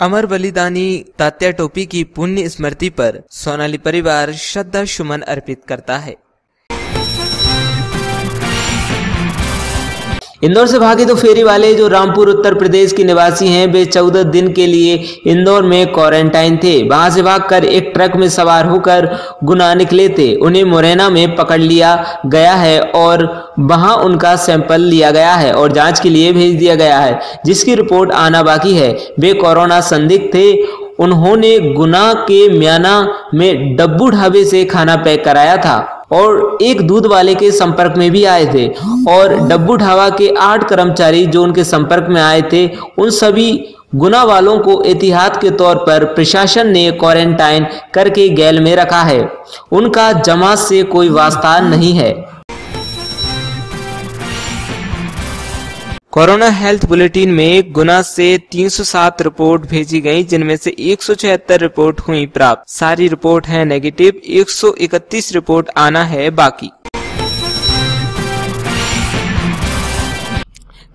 अमर बलिदानी तात्या टोपी की पुण्य स्मृति पर सोनाली परिवार श्रद्धा सुमन अर्पित करता है। इंदौर से भागे तो फेरी वाले जो रामपुर, उत्तर प्रदेश के निवासी हैं, वे चौदह दिन के लिए इंदौर में क्वारंटाइन थे। वहाँ से भागकर एक ट्रक में सवार होकर गुना निकले थे। उन्हें मुरैना में पकड़ लिया गया है और वहाँ उनका सैंपल लिया गया है और जाँच के लिए भेज दिया गया है, जिसकी रिपोर्ट आना बाकी है। वे कोरोना संदिग्ध थे। उन्होंने गुना के म्याना में डब्बू ढाबे से खाना पैक कराया था। और एक दूध वाले के संपर्क में भी आए थे। और डब्बू ढावा के आठ कर्मचारी जो उनके संपर्क में आए थे, उन सभी गुना वालों को एहतियात के तौर पर प्रशासन ने क्वारंटाइन करके गैल में रखा है। उनका जमात से कोई वास्ता नहीं है। कोरोना हेल्थ बुलेटिन में गुना से 307 रिपोर्ट भेजी गई, जिनमें से 176 रिपोर्ट हुई प्राप्त। सारी रिपोर्ट है नेगेटिव 131 रिपोर्ट आना है बाकी।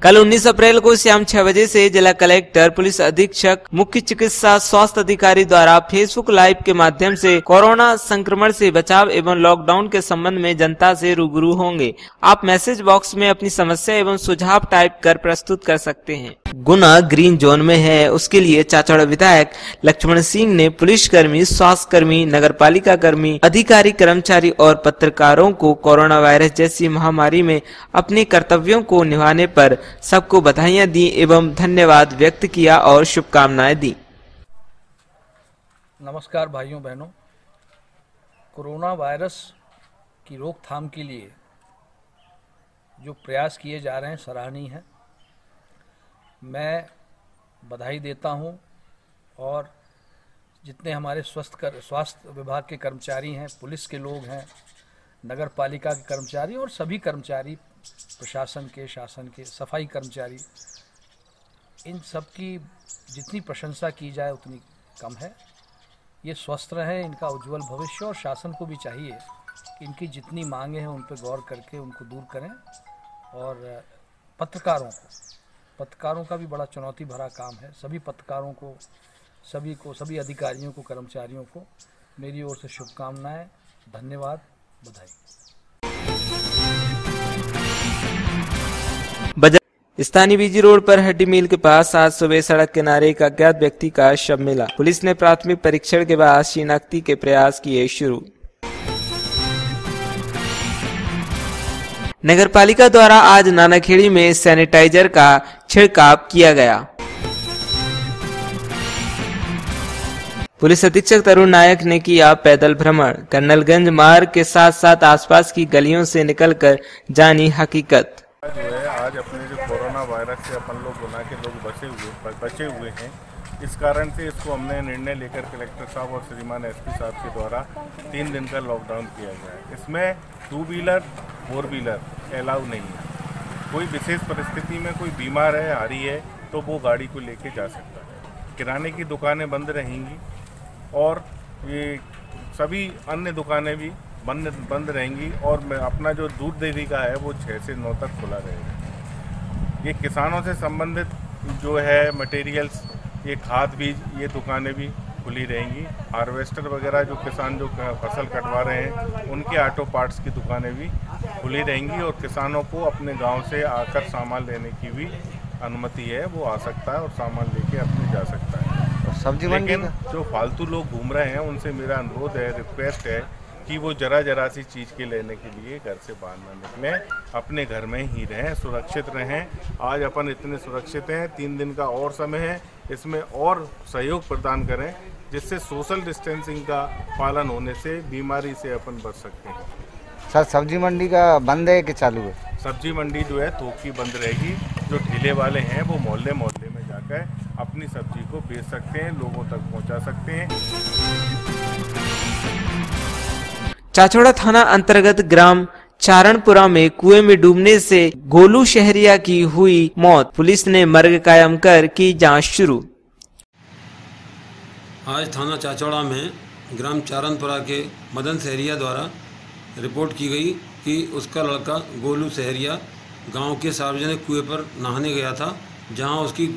कल 19 अप्रैल को शाम छह बजे से जिला कलेक्टर, पुलिस अधीक्षक, मुख्य चिकित्सा, स्वास्थ्य अधिकारी द्वारा फेसबुक लाइव के माध्यम से कोरोना संक्रमण से बचाव एवं लॉकडाउन के संबंध में जनता से रूबरू होंगे। आप मैसेज बॉक्स में अपनी समस्या एवं सुझाव टाइप कर प्रस्तुत कर सकते हैं। गुना ग्रीन जोन में है। उसके लिए चाचौड़ा विधायक लक्ष्मण सिंह ने पुलिस कर्मी स्वास्थ्य कर्मी नगर पालिका कर्मी अधिकारी, कर्मचारी और पत्रकारों को कोरोना वायरस जैसी महामारी में अपने कर्तव्यों को निभाने पर सबको बधाइयाँ दी एवं धन्यवाद व्यक्त किया और शुभकामनाएँ दी। नमस्कार भाइयों, बहनों। कोरोना वायरस की रोकथाम के लिए जो प्रयास किए जा रहे हैं, सराहनीय है। मैं बधाई देता हूँ और जितने हमारे स्वस्थ कर, स्वास्थ्य विभाग के कर्मचारी हैं, पुलिस के लोग हैं नगर पालिका के कर्मचारी और सभी कर्मचारी, प्रशासन के, शासन के, सफ़ाई कर्मचारी, इन सब की जितनी प्रशंसा की जाए उतनी कम है। ये स्वस्थ रहें, इनका उज्जवल भविष्य और शासन को भी चाहिए कि इनकी जितनी मांगे हैं उन पर गौर करके उनको दूर करें और पत्रकारों को पत्रकारों का भी बड़ा चुनौती भरा काम है। सभी पत्रकारों को, सभी को, सभी अधिकारियों को, कर्मचारियों को मेरी ओर से शुभकामनाएँ। धन्यवाद। बधाई। स्थानीय बीजी रोड पर हड्डी मिल के पास आज सुबह सड़क किनारे एक अज्ञात व्यक्ति का शव मिला। पुलिस ने प्राथमिक परीक्षण के बाद शिनाख्ती के प्रयास किए शुरू। नगर पालिका द्वारा आज नानाखेड़ी में सैनिटाइजर का छिड़काव किया गया। पुलिस अधीक्षक तरुण नायक ने किया पैदल भ्रमण। कर्नलगंज मार्ग के साथ साथ आसपास की गलियों से निकलकर जानी हकीकत। आज अपने जो कोरोना वायरस से अपन लोग गुना के लोग बचे हुए बचे हुए हैं। इस कारण से इसको हमने निर्णय लेकर कलेक्टर साहब और श्रीमान एसपी साहब के द्वारा तीन दिन का लॉकडाउन किया गया है। इसमें two wheeler four wheeler allow नहीं है। कोई विशेष परिस्थिति में कोई बीमार है, हारी है तो वो गाड़ी को लेके जा सकता है। किराने की दुकानें बंद रहेंगी और ये सभी अन्य दुकानें भी बंद बंद रहेंगी और अपना जो दूध डेयरी का है, वो छः से नौ तक खुला रहेगा। ये किसानों से संबंधित जो है मटेरियल्स ये खाद बीज ये दुकानें भी खुली रहेंगी। हार्वेस्टर वगैरह जो किसान जो फ़सल कटवा रहे हैं उनके ऑटो पार्ट्स की दुकानें भी खुली रहेंगी और किसानों को अपने गाँव से आकर सामान लेने की भी अनुमति है। वो आ सकता है और सामान लेके अपने जा सकता है। और सब्ज़ी लेकिन जो फालतू लोग घूम रहे हैं उनसे मेरा अनुरोध है रिक्वेस्ट है कि वो जरा जरा सी चीज़ के लेने के लिए घर से बाहर ना निकलें। अपने घर में ही रहें सुरक्षित रहें। आज अपन इतने सुरक्षित हैं तीन दिन का और समय है। इसमें और सहयोग प्रदान करें जिससे सोशल डिस्टेंसिंग का पालन होने से बीमारी से अपन बच सकते हैं। सर सब्ज़ी मंडी का बंद है कि चालू है? सब्ज़ी मंडी जो है थोक की बंद रहेगी। जो ठेले वाले हैं वो मोहल्ले मोहल्ले में जाकर अपनी सब्ज़ी को बेच सकते हैं लोगों तक पहुँचा सकते हैं। चाचौड़ा थाना अंतर्गत ग्राम चारणपुरा में कुएँ में डूबने से गोलू शहरिया की हुई मौत। पुलिस ने मर्ग कायम कर की जाँच शुरू। आज थाना चाचौड़ा में ग्राम चारणपुरा के मदन सहरिया द्वारा रिपोर्ट की गई कि उसका लड़का गोलू सहरिया गाँव के सार्वजनिक कुएँ पर नहाने गया था, जहाँ उसकी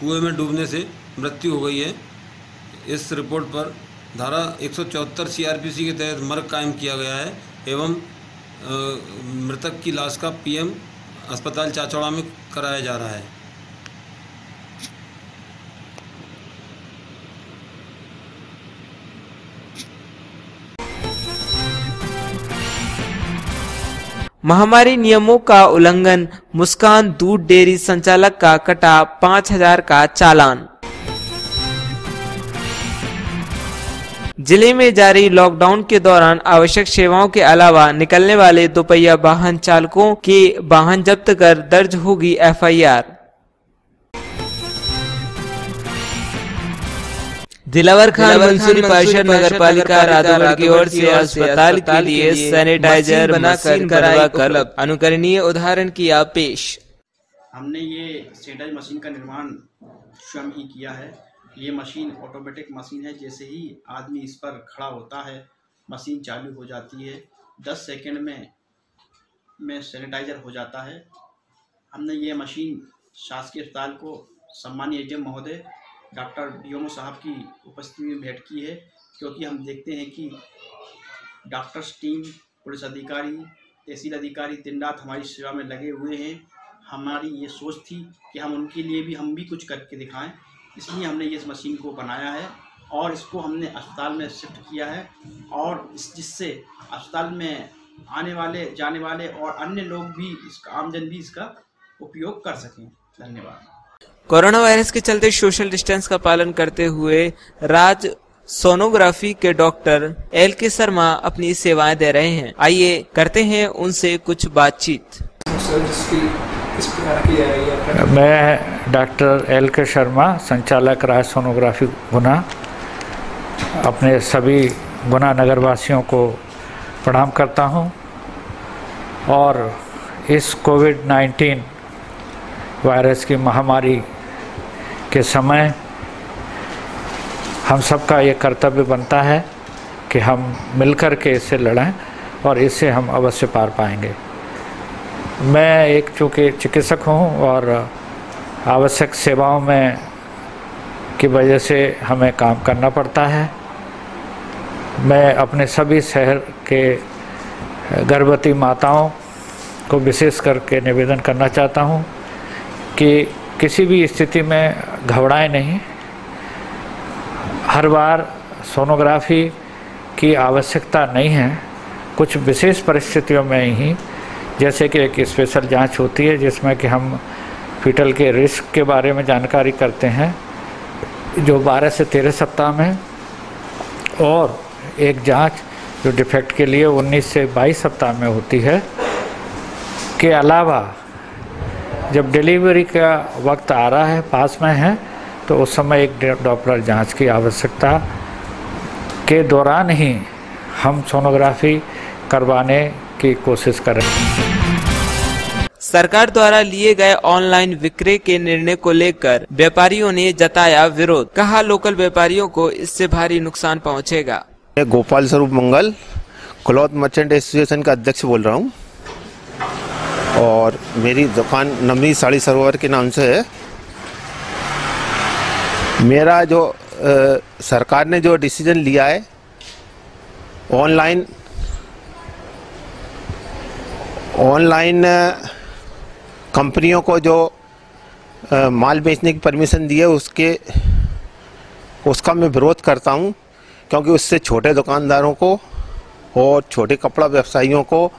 कुएँ में डूबने से मृत्यु हो गई है। इस रिपोर्ट पर धारा एक सौ चौहत्तर सीआरपीसी के तहत मर्ग कायम किया गया है एवं मृतक की लाश का पीएम अस्पताल चाचौड़ा में कराया जा रहा है। महामारी नियमों का उल्लंघन, मुस्कान दूध डेयरी संचालक का कटा पाँच हज़ार का चालान। ज़िले में जारी लॉकडाउन के दौरान आवश्यक सेवाओं के अलावा निकलने वाले दोपहिया वाहन चालकों के वाहन जब्त कर दर्ज होगी एफआईआर। दिलावर खान मंसूरी परिषद नगर पालिका राधौगढ़ की ओर से अस्पताल के लिए सैनिटाइजर बनाकर करवा कर अनुकरणीय उदाहरण किया पेश। हमने ये सैनिटाइज मशीन का निर्माण स्वयं ही किया है। ये मशीन ऑटोमेटिक मशीन है, जैसे ही आदमी इस पर खड़ा होता है, मशीन चालू हो जाती है। दस सेकेंड में में सैनिटाइजर हो जाता है। हमने ये मशीन शासकीय अस्पताल को सम्मानीय एच महोदय, डॉक्टर डी साहब की उपस्थिति में भेंट की है, क्योंकि हम देखते हैं कि डॉक्टर्स टीम, पुलिस अधिकारी, तहसील अधिकारी दिन रात हमारी सेवा में लगे हुए हैं। हमारी ये सोच थी कि हम उनके लिए भी, हम भी कुछ करके दिखाएँ। इसलिए हमने ये इस मशीन को बनाया है और इसको हमने अस्पताल में शिफ्ट किया है और इस जिससे अस्पताल में आने वाले जाने वाले और अन्य लोग भी इसका आमजन भी इसका उपयोग कर सकें। धन्यवाद। कोरोना वायरस के चलते सोशल डिस्टेंस का पालन करते हुए राज सोनोग्राफी के डॉक्टर एल के शर्मा अपनी सेवाएँ दे रहे हैं। आइए करते हैं उनसे कुछ बातचीत। मैं डॉक्टर एल के शर्मा, संचालक राज सोनोग्राफी, गुना। अपने सभी गुना नगरवासियों को प्रणाम करता हूँ। और इस कोविड 19 वायरस की महामारी के समय हम सबका ये कर्तव्य बनता है कि हम मिलकर के इससे लड़ें और इससे हम अवश्य पार पाएँगे। मैं एक चूँकि चिकित्सक हूँ और आवश्यक सेवाओं में की वजह से हमें काम करना पड़ता है। मैं अपने सभी शहर के गर्भवती माताओं को विशेष करके निवेदन करना चाहता हूँ कि किसी भी स्थिति में घबराएँ नहीं। हर बार सोनोग्राफी की आवश्यकता नहीं है। कुछ विशेष परिस्थितियों में ही जैसे कि एक स्पेशल जाँच होती है जिसमें कि हम फीटल के रिस्क के बारे में जानकारी करते हैं, जो 12 से 13 सप्ताह में और एक जाँच जो डिफेक्ट के लिए 19 से 22 सप्ताह में होती है। के अलावा, जब डिलीवरी का वक्त आ रहा है, पास में है तो उस समय एक डॉपलर जाँच की आवश्यकता के दौरान ही हम सोनोग्राफी करवाने की कोशिश करें सरकार द्वारा लिए गए ऑनलाइन विक्रय के निर्णय को लेकर व्यापारियों ने जताया विरोध। कहा लोकल व्यापारियों को इससे भारी नुकसान पहुंचेगा। मैं गोपाल स्वरूप मंगल क्लॉथ मर्चेंट एसोसिएशन का अध्यक्ष बोल रहा हूँ। और मेरी दुकान नमी साड़ी सरोवर के नाम से है। मेरा जो आ, सरकार ने जो डिसीज़न लिया है ऑनलाइन ऑनलाइन कंपनियों को जो आ, माल बेचने की परमिशन दी है उसके उसका मैं विरोध करता हूँ क्योंकि उससे छोटे दुकानदारों को और छोटे कपड़ा व्यवसायियों को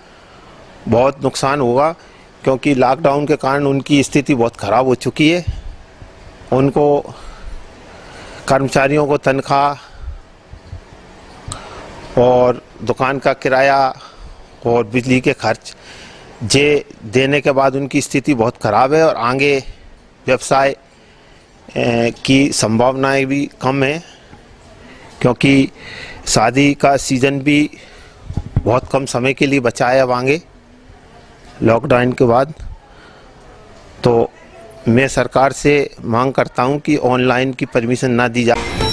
बहुत नुकसान होगा क्योंकि लॉकडाउन के कारण उनकी स्थिति बहुत ख़राब हो चुकी है। उनको कर्मचारियों को तनख्वाह और दुकान का किराया और बिजली के खर्च जे देने के बाद उनकी स्थिति बहुत ख़राब है और आगे व्यवसाय की संभावनाएँ भी कम है, क्योंकि शादी का सीज़न भी बहुत कम समय के लिए बचा है अब आगे, लॉकडाउन के बाद। तो मैं सरकार से मांग करता हूँ कि ऑनलाइन की परमिशन ना दी जाए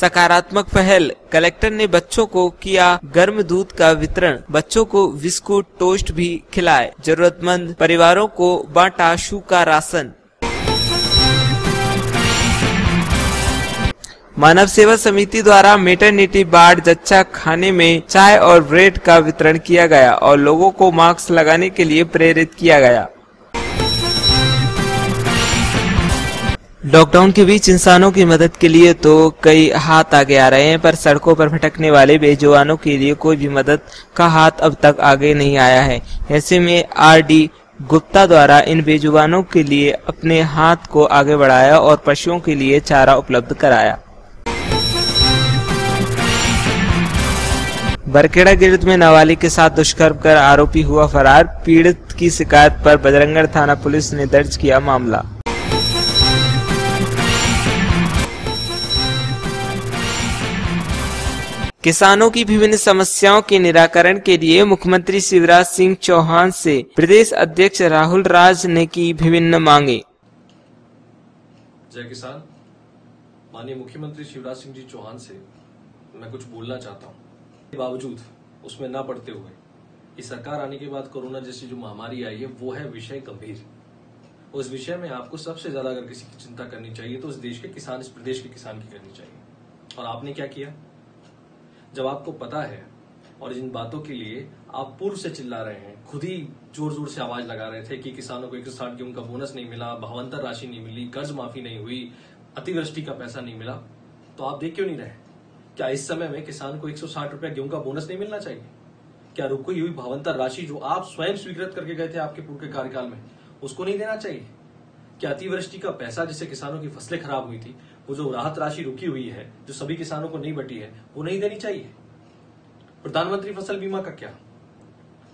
सकारात्मक पहल। कलेक्टर ने बच्चों को किया गर्म दूध का वितरण। बच्चों को बिस्कुट, टोस्ट भी खिलाए। जरूरतमंद परिवारों को बांटा शू का राशन। मानव सेवा समिति द्वारा मेटरनिटी वार्ड जच्चा खाने में चाय और ब्रेड का वितरण किया गया और लोगों को मास्क लगाने के लिए प्रेरित किया गया। लॉकडाउन के बीच इंसानों की मदद के लिए तो कई हाथ आगे आ रहे हैं, पर सड़कों पर भटकने वाले बेजुबानों के लिए कोई भी मदद का हाथ अब तक आगे नहीं आया है। ऐसे में आर डी गुप्ता द्वारा इन बेजुबानों के लिए अपने हाथ को आगे बढ़ाया और पशुओं के लिए चारा उपलब्ध कराया। बरखेड़ा गिरद में नाबालिग के साथ दुष्कर्म कर आरोपी हुआ फरार। पीड़ित की शिकायत पर बजरंगगढ़ थाना पुलिस ने दर्ज किया मामला। किसानों की विभिन्न समस्याओं के निराकरण के लिए मुख्यमंत्री शिवराज सिंह चौहान से प्रदेश अध्यक्ष राहुल राज ने की विभिन्न मांगे। जय किसान। माननीय मुख्यमंत्री शिवराज सिंह जी चौहान से मैं कुछ बोलना चाहता हूँ। बावजूद उसमें न पड़ते हुए इस सरकार आने के बाद कोरोना जैसी जो महामारी आई है, वो है विषय गंभीर। उस विषय में आपको सबसे ज़्यादा अगर किसी की चिंता करनी चाहिए तो उस देश के किसान, इस प्रदेश के किसान की करनी चाहिए। और आपने क्या किया? जब आपको पता है और जिन बातों के लिए आप पूर्व से चिल्ला रहे हैं, खुद ही ज़ोर ज़ोर से आवाज़ लगा रहे थे कि किसानों को एक सौ साठ गेहूँ का बोनस नहीं मिला, भावंतर राशि नहीं मिली, कर्ज माफ़ी नहीं हुई, अतिवृष्टि का पैसा नहीं मिला तो आप देख क्यों नहीं रहे? क्या इस समय में किसान को एक सौ साठ रुपया गेहूँ का बोनस नहीं मिलना चाहिए? क्या रुकी हुई भावंतर राशि जो आप स्वयं स्वीकृत करके गए थे आपके पूर्व के कार्यकाल में, उसको नहीं देना चाहिए? क्या अतिवृष्टि का पैसा जिससे किसानों की फ़सलें खराब हुई थी वो जो राहत राशि रुकी हुई है, जो सभी किसानों को नहीं बटी है, वो नहीं देनी चाहिए। प्रधानमंत्री फ़सल बीमा का क्या?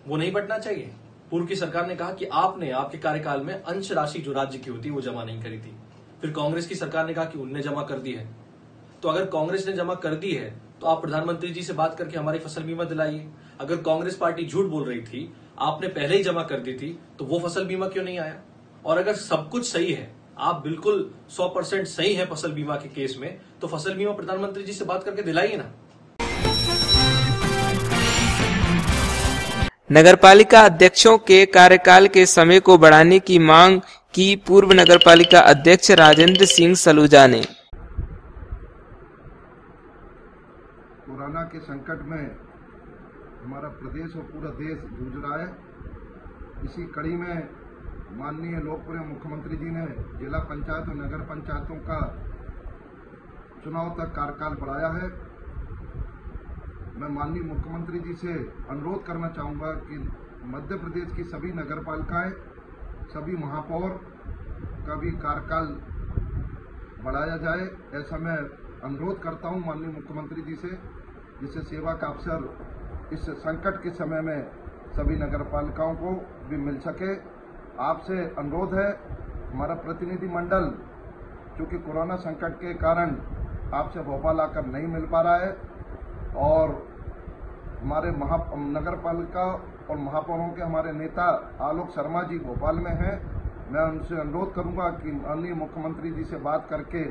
वो नहीं बटना चाहिए। पूर्व की सरकार ने कहा कि आपने आपके कार्यकाल में अंश राशि जो राज्य की होती है, वो जमा नहीं करी थी। फिर कांग्रेस की सरकार ने कहा कि उनने जमा कर दी है। तो अगर कांग्रेस ने जमा कर दी है तो आप प्रधानमंत्री जी से बात करके हमारी फ़सल बीमा दिलाइए। अगर कांग्रेस पार्टी झूठ बोल रही थी, आपने पहले ही जमा कर दी थी तो वो फ़सल बीमा क्यों नहीं आया? और अगर सब कुछ सही है आप बिल्कुल 100 परसेंट सही है फ़सल बीमा के केस में तो फ़सल बीमा प्रधानमंत्री जी से बात करके दिलाइए ना। नगरपालिका अध्यक्षों के कार्यकाल के समय को बढ़ाने की मांग की पूर्व नगरपालिका अध्यक्ष राजेंद्र सिंह सलूजा ने। कोरोना के संकट में हमारा प्रदेश और पूरा देश जूझ रहा है। इसी कड़ी में माननीय लोकप्रिय मुख्यमंत्री जी ने जिला पंचायत और नगर पंचायतों का चुनाव तक कार्यकाल बढ़ाया है। मैं माननीय मुख्यमंत्री जी से अनुरोध करना चाहूँगा कि मध्य प्रदेश की सभी नगर पालिकाएँ सभी महापौर का भी कार्यकाल बढ़ाया जाए, ऐसा मैं अनुरोध करता हूँ माननीय मुख्यमंत्री जी से, जिससे सेवा का अवसर इस संकट के समय में सभी नगर पालिकाओं को भी मिल सके। आपसे अनुरोध है, हमारा प्रतिनिधि मंडल चूँकि कोरोना संकट के कारण आपसे भोपाल आकर नहीं मिल पा रहा है, और हमारे महा नगर पालिका और महापौरों के हमारे नेता आलोक शर्मा जी भोपाल में हैं। मैं उनसे अनुरोध करूँगा कि माननीय मुख्यमंत्री जी से बात करके,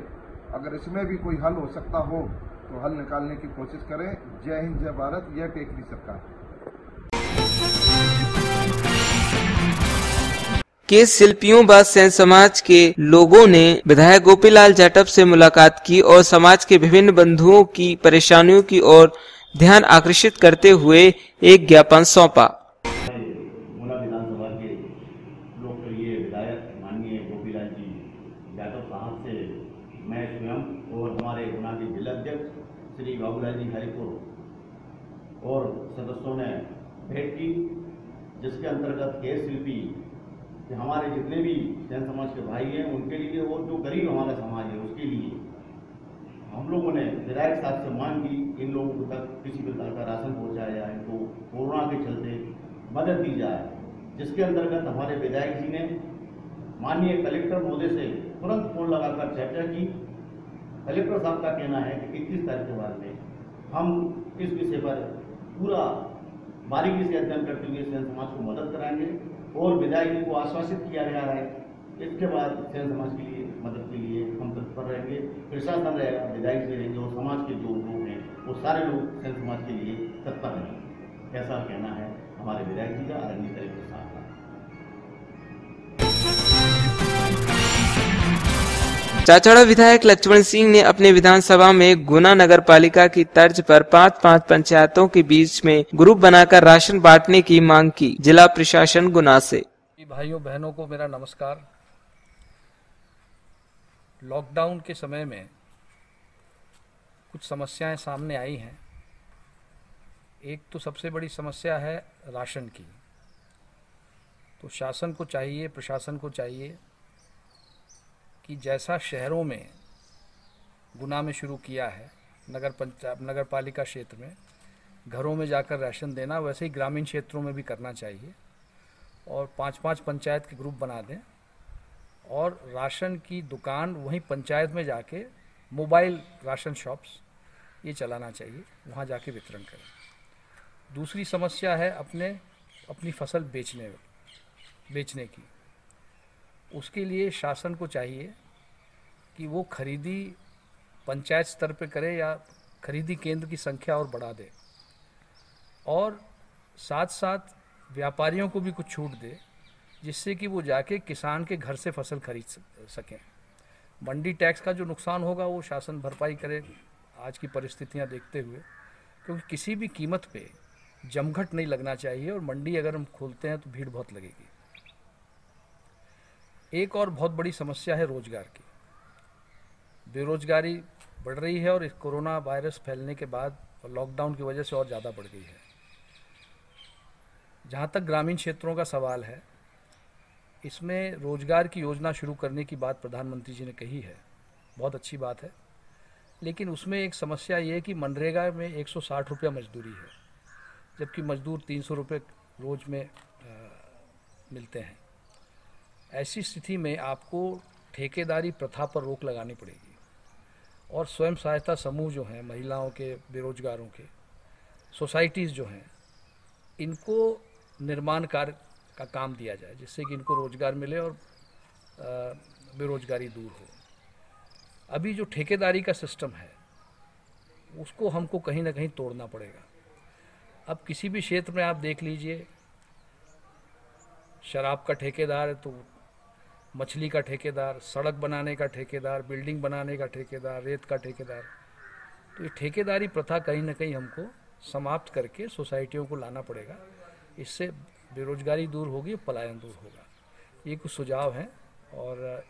अगर इसमें भी कोई हल हो सकता हो तो हल निकालने की कोशिश करें। जय हिंद, जय भारत, यह टेकरी सरकार। के शिल्पियों व सैन समाज के लोगों ने विधायक गोपीलाल जाटव से मुलाकात की और समाज के विभिन्न बंधुओं की परेशानियों की ओर ध्यान आकर्षित करते हुए एक ज्ञापन सौंपा। और सदस्यों ने भेंट की, जिसके अंतर्गत के शिल्पी कि हमारे जितने भी जैन समाज के भाई हैं, उनके लिए और जो गरीब हमारा समाज है, उसके लिए। हम लोगों ने विधायक साहब से मांग की, इन लोगों तक किसी प्रकार का राशन पहुँचाया जाए इनको कोरोना के चलते मदद दी जाए, जिसके अंतर्गत हमारे विधायक जी ने माननीय कलेक्टर महोदय से तुरंत फ़ोन लगाकर चर्चा की। कलेक्टर साहब का कहना है कि इक्कीस तारीख के बाद में हम इस विषय पर पूरा बारीकी से अध्ययन करते हुए समाज को मदद कराएँगे। और विधायकों को आश्वासित किया जा रहा है इसके बाद जन समाज के लिए, मदद के लिए हम तत्पर रहेंगे, प्रशासन रहेगा, विधायक जी रहेंगे और समाज के जो लोग हैं, वो सारे लोग जन समाज के लिए तत्पर रहेंगे। ऐसा कहना है हमारे विधायक जी का आरण्य साहब साथ चाचौड़ा विधायक लक्ष्मण सिंह ने अपने विधानसभा में गुना नगर पालिका की तर्ज पर पाँच पाँच पंचायतों के बीच में ग्रुप बनाकर राशन बांटने की मांग की, जिला प्रशासन गुना से। भाइयों, बहनों को मेरा नमस्कार। लॉकडाउन के समय में कुछ समस्याएँ सामने आई हैं। एक तो सबसे बड़ी समस्या है राशन की। तो शासन को चाहिए, प्रशासन को चाहिए कि जैसा शहरों में गुना में शुरू किया है, नगर पंचायत नगर पालिका क्षेत्र में, घरों में जाकर राशन देना, वैसे ही ग्रामीण क्षेत्रों में भी करना चाहिए। और पाँच पाँच पंचायत के ग्रुप बना दें। और राशन की दुकान वहीं पंचायत में जाके मोबाइल राशन शॉप्स, ये चलाना चाहिए, वहाँ जाके वितरण करें। दूसरी समस्या है अपने, अपनी फ़सल बेचने बेचने की। उसके लिए शासन को चाहिए कि वो खरीदी पंचायत स्तर पे करे या खरीदी केंद्र की संख्या और बढ़ा दे। और साथ साथ व्यापारियों को भी कुछ छूट दे, जिससे कि वो जाके किसान के घर से फ़सल खरीद सकें। मंडी टैक्स का जो नुकसान होगा, वो शासन भरपाई करे आज की परिस्थितियाँ देखते हुए, क्योंकि किसी भी कीमत पे जमघट नहीं लगना चाहिए और मंडी अगर हम खोलते हैं तो भीड़ बहुत लगेगी। एक और बहुत बड़ी समस्या है रोज़गार की। बेरोजगारी बढ़ रही है और इस कोरोना वायरस फैलने के बाद और लॉकडाउन की वजह से और ज़्यादा बढ़ गई है। जहाँ तक ग्रामीण क्षेत्रों का सवाल है इसमें रोज़गार की योजना शुरू करने की बात प्रधानमंत्री जी ने कही है। बहुत अच्छी बात है। लेकिन उसमें एक समस्या ये है कि मनरेगा में एक सौ मजदूरी है जबकि मजदूर तीन सौ रुपये रोज़ में आ, मिलते हैं। ऐसी स्थिति में आपको ठेकेदारी प्रथा पर रोक लगानी पड़ेगी। और स्वयं सहायता समूह जो हैं, महिलाओं के, बेरोजगारों के, सोसाइटीज़ जो हैं, इनको निर्माण कार्य का काम दिया जाए, जिससे कि इनको रोज़गार मिले और बेरोजगारी दूर हो। अभी जो ठेकेदारी का सिस्टम है, उसको हमको कहीं ना कहीं तोड़ना पड़ेगा। अब किसी भी क्षेत्र में आप देख लीजिए, शराब का ठेकेदार है तो मछली का ठेकेदार, सड़क बनाने का ठेकेदार, बिल्डिंग बनाने का ठेकेदार, रेत का ठेकेदार। तो ये ठेकेदारी प्रथा कहीं ना कहीं हमको समाप्त करके सोसाइटियों को लाना पड़ेगा। इससे बेरोजगारी दूर होगी, पलायन दूर होगा। ये कुछ सुझाव हैं और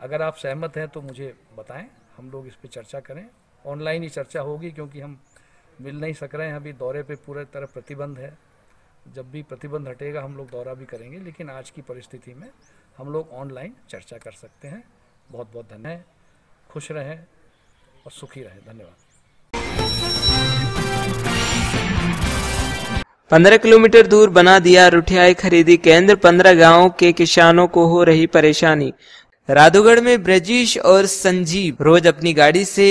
अगर आप सहमत हैं तो मुझे बताएँ, हम लोग इस पर चर्चा करें। ऑनलाइन ही चर्चा होगी क्योंकि हम मिल नहीं सक रहे हैं। अभी दौरे पे पूरे तरह प्रतिबंध है। जब भी प्रतिबंध हटेगा, हम लोग दौरा भी करेंगे, लेकिन आज की परिस्थिति में हम लोग ऑनलाइन चर्चा कर सकते हैं। बहुत बहुत धन्यवाद खुश रहें और सुखी रहें। धन्यवाद। पंद्रह किलोमीटर दूर बना दिया रुठियाई खरीदी केंद्र। पंद्रह गाँवों के किसानों को हो रही परेशानी। राधुगढ़ में ब्रजेश और संजीव रोज अपनी गाड़ी से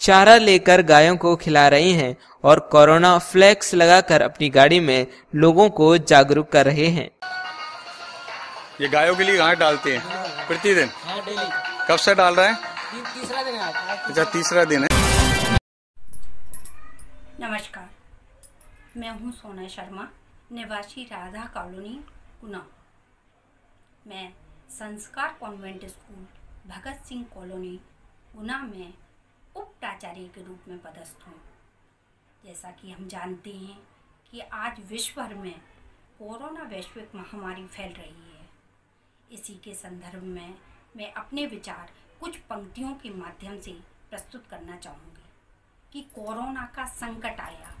चारा लेकर गायों को खिला रहे हैं और कोरोना फ्लैक्स लगाकर अपनी गाड़ी में लोगों को जागरूक कर रहे हैं। ये गायों के लिए घास डालते हैं। प्रतिदिन कब से डाल रहे हैं? तीसरा दिन है अच्छा तीसरा दिन है। नमस्कार। मैं हूँ सोना शर्मा निवासी राधा कॉलोनी गुना। मैं Sanskar convent school Bhagat Singh colony Guna में उप प्राचार्य के रूप में पदस्थ हूँ। जैसा कि हम जानते हैं कि आज विश्व भर में कोरोना वैश्विक महामारी फैल रही है। इसी के संदर्भ में मैं अपने विचार कुछ पंक्तियों के माध्यम से प्रस्तुत करना चाहूँगी कि कोरोना का संकट आया।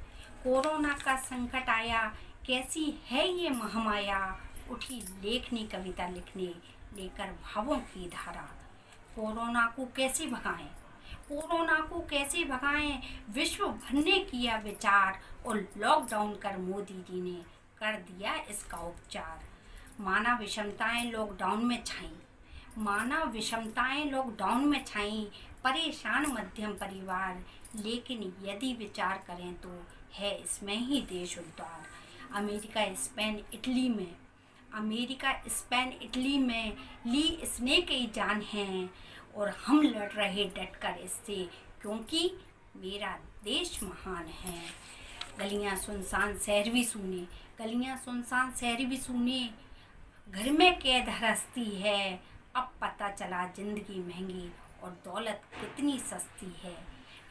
कोरोना का संकट आया, कैसी है ये महामाया? उठी लेखनी कविता लिखने, लेकर भावों की धारा। कोरोना को कैसे भगाएँ? कोरोना को कैसे भगाएँ? विश्व भर ने किया विचार और लॉकडाउन कर मोदी जी ने कर दिया इसका उपचार। मानव विषमताएँ लॉकडाउन में छाई। मानव विषमताएँ लॉकडाउन में छाई, परेशान मध्यम परिवार। लेकिन यदि विचार करें तो है इसमें ही देश उद्धार। अमेरिका, स्पेन, इटली में। अमेरिका, स्पेन, इटली में ली इसने कई जान हैं और हम लड़ रहे डट कर इससे क्योंकि मेरा देश महान है। गलियाँ सुनसान शहर भी सुने, गलियाँ सुनसान शहर भी सुने। घर में कैद हरसती है। अब पता चला ज़िंदगी महँगी और दौलत कितनी सस्ती है।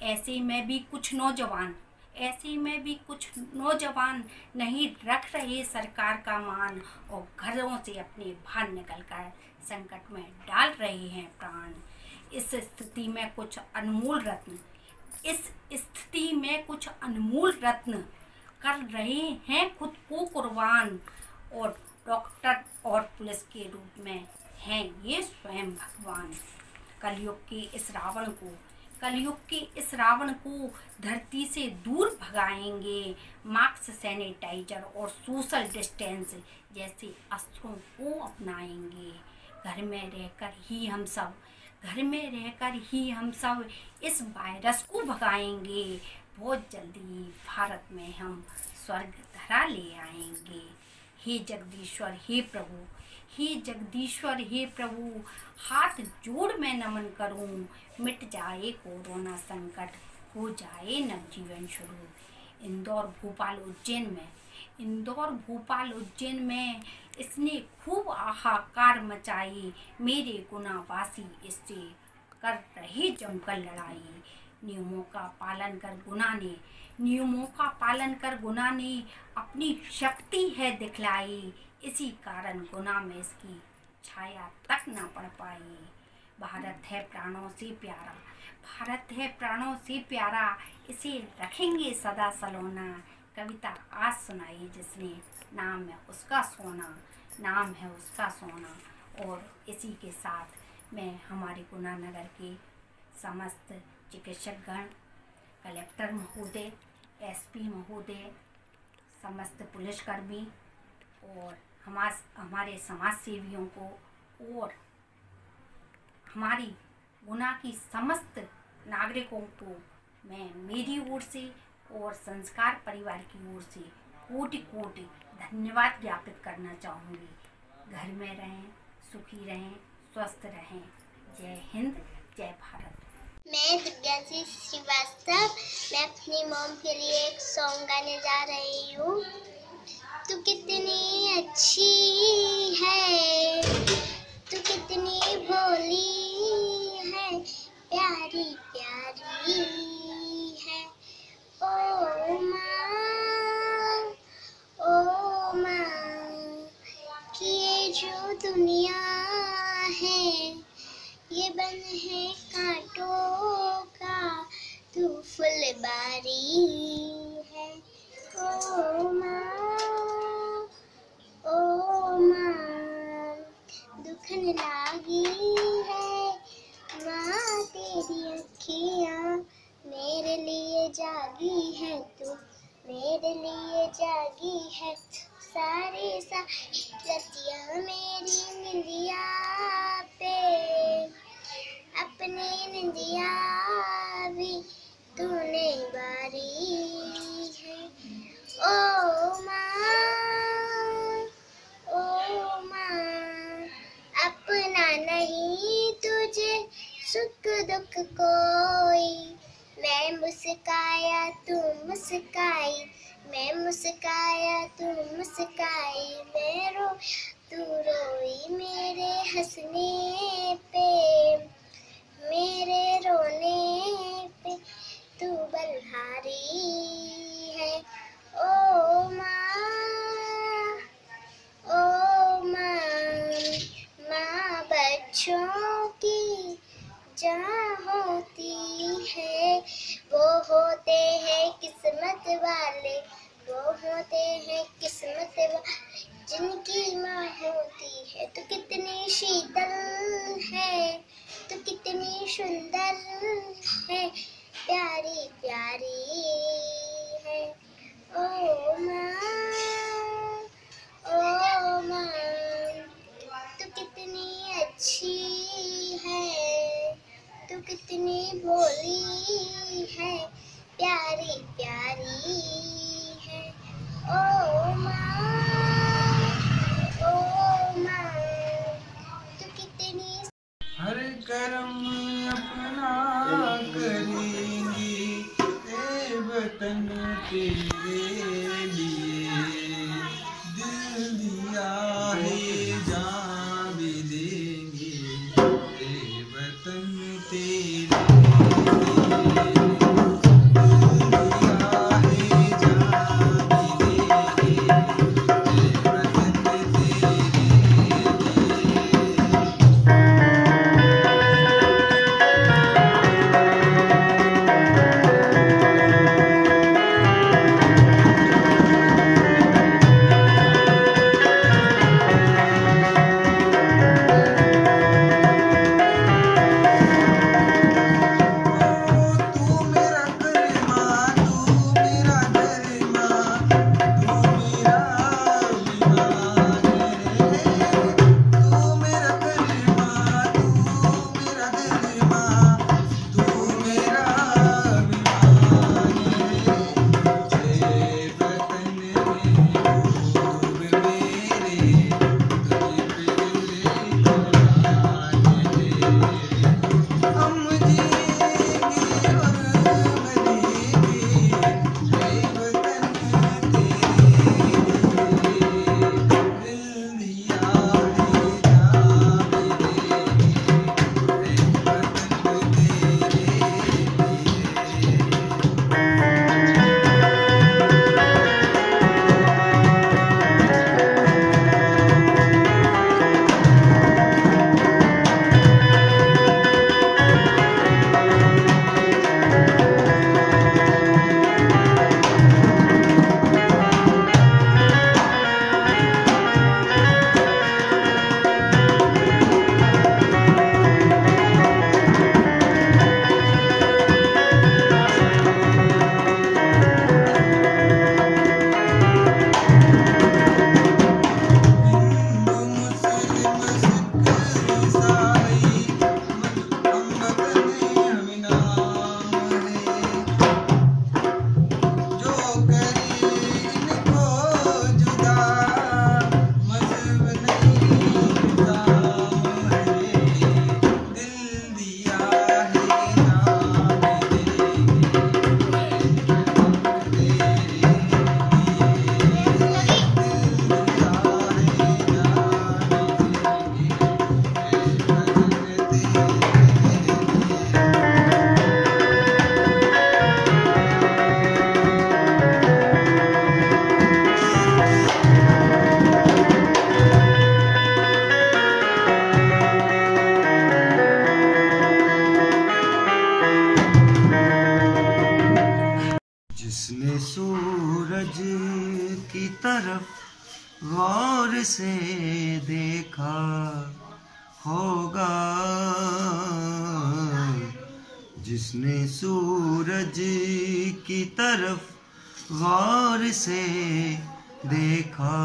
ऐसे में भी कुछ नौजवान, ऐसे में भी कुछ नौजवान नहीं रख रहे सरकार का मान और घरों से अपने बाहर निकल कर संकट में डाल रहे हैं प्राण। इस स्थिति में कुछ अनमोल रत्न, इस स्थिति में कुछ अनमोल रत्न कर रहे हैं खुद को कुर्बान और डॉक्टर और पुलिस के रूप में हैं ये स्वयं भगवान। कलयुग के इस रावण को, कलयुग के इस रावण को धरती से दूर भगाएँगे मास्क सैनिटाइजर और सोशल डिस्टेंस जैसे अस्त्रों को अपनाएँगे। घर में रहकर ही हम सब, घर में रहकर ही हम सब इस वायरस को भगाएँगे। बहुत जल्दी भारत में हम स्वर्ग धरा ले आएँगे। हे जगदीश्वर, हे प्रभु, हे जगदीश्वर, हे प्रभु, हाथ जोड़ मैं नमन करूँ, मिट जाए कोरोना संकट, हो जाए नवजीवन शुरू। इंदौर भोपाल उज्जैन में, इंदौर भोपाल उज्जैन में इसने खूब हाहाकार मचाई, मेरे गुनावासी इससे कर रहे जमकर लड़ाई। नियमों का पालन कर गुना ने नियमों का पालन कर गुना ने अपनी शक्ति है दिखलाई। इसी कारण गुना में इसकी छाया तक न पड़ पाई। भारत है प्राणों से प्यारा। भारत है प्राणों से प्यारा। इसे रखेंगे सदा सलोना। कविता आज सुनाई जिसने नाम है उसका सोना। नाम है उसका सोना। और इसी के साथ मैं हमारे गुना नगर के समस्त चिकित्सकगण, कलेक्टर महोदय एसपी महोदय, समस्त पुलिसकर्मी और हमार हमारे समाज सेवियों को और हमारी गुना की समस्त नागरिकों को मैं मेरी ओर से और संस्कार परिवार की ओर से कोटि कोटि धन्यवाद ज्ञापित करना चाहूँगी। घर में रहें, सुखी रहें, स्वस्थ रहें। जय हिंद, जय भारत। मैं दुर्गा जी, श्रीवास्तव, मैं अपनी मॉम के लिए एक सॉन्ग गाने जा रही हूँ। तू कितनी अच्छी है, तू कितनी भोली है, प्यारी प्यारी है। ओ माँ ओ माँ कि जो दुनिया ये बन है कांटों का तू फुलबारी है। ओ माँ ओ माँ, दुखन लागी है। माँ, तेरी अखियाँ मेरे लिए जागी है तू, मेरे लिए जागी है सारी रतिया मेरी निंदिया पे। अपनी भी तूने बारी है। ओ माँ ओ माँ, अपना नहीं तुझे सुख दुख कोई। मैं मुस्काया, तू मुस्काई, मैं मुस्काया, तू मुस्काई। मैं रो, तू रोई मेरे हंसने पे। मेरे रोने पे तू बलहारी है। ओ माँ ओ माँ माँ बच्चों की जहाँ होती है। वो होते हैं किस्मत वाले, वो होते हैं किस्मत वाले जिनकी माँ होती है। तो कितनी शीतल सुंदर है, प्यारी प्यारी है। ओ माँ ओ माँ, तू कितनी अच्छी है, तू कितनी भोली है, प्यारी तेरे तरफ़ गौर से देखा होगा। जिसने सूरज की तरफ़ गौर से देखा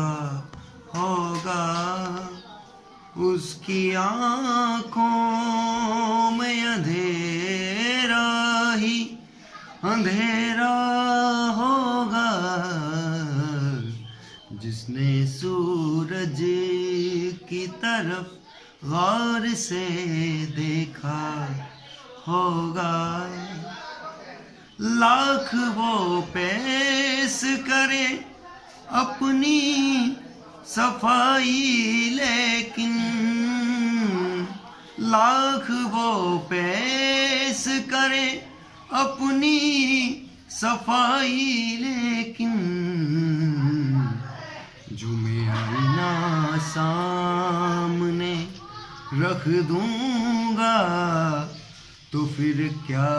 होगा, उसकी आँखों में अंधेरा ही अंधेरा होगा। जिसने सूरज की तरफ़ गौर से देखा होगा। लाख वो पेश करे अपनी सफ़ाई, लेकिन लाख वो पेश करे अपनी सफ़ाई, लेकिन जो मैं आईना सामने रख दूँगा तो फिर क्या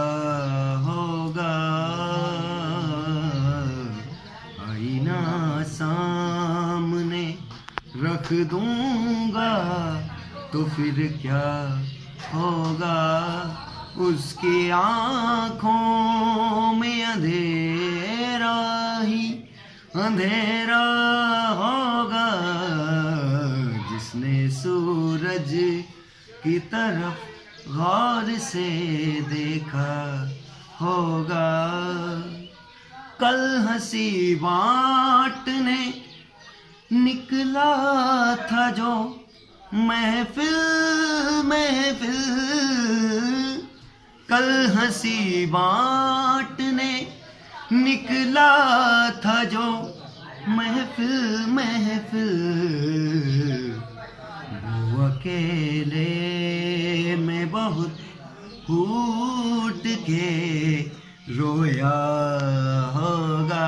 होगा? आईना सामने रख दूँगा तो फिर क्या होगा? उसकी आँखों में अंधेरा ही अंधेरा होगा, जिसने सूरज की तरफ़ गौर से देखा होगा। कल हँसी बांटने निकला था जो महफिल महफिल। कल हँसी बांटने निकला था जो महफिल महफिल। अकेले में बहुत फूट के रोया होगा।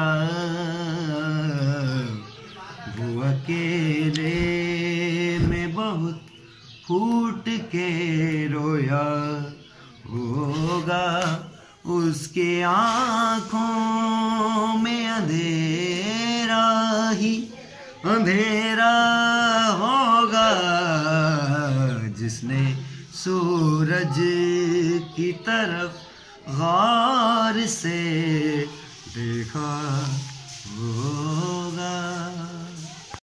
वो अकेले में बहुत फूट के रोया होगा। उसके आँखों में अंधेरा ही अंधेरा होगा, जिसने सूरज की तरफ़ गौर से देखा होगा।